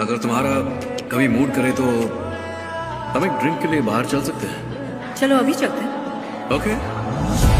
अगर तुम्हारा कभी मूड करे तो हम एक ड्रिंक के लिए बाहर चल सकते हैं। चलो अभी चलते हैं। ओके